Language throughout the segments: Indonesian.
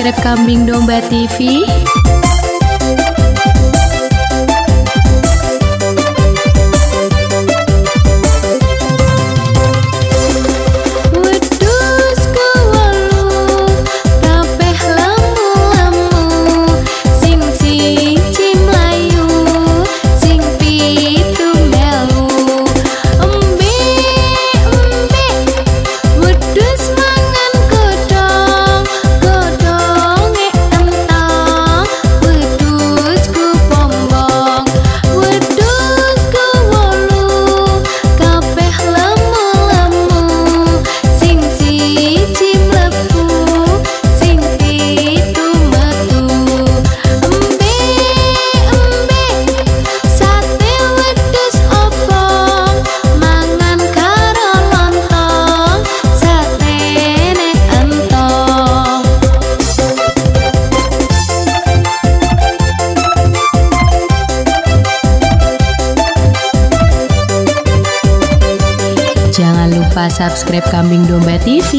subscribe Kambing Domba TV. Jangan lupa subscribe Kambing Domba TV.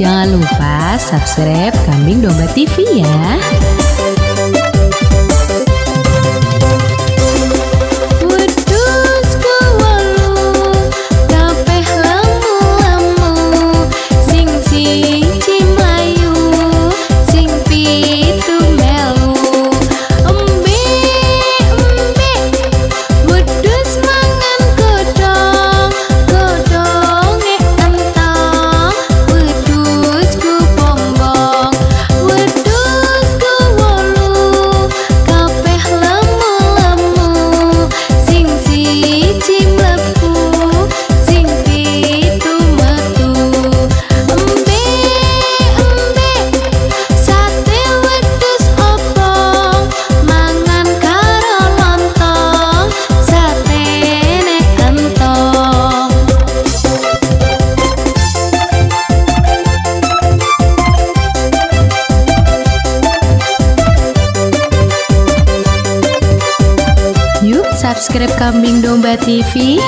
Jangan lupa subscribe Kambing Domba TV ya. Subscribe Kambing Domba TV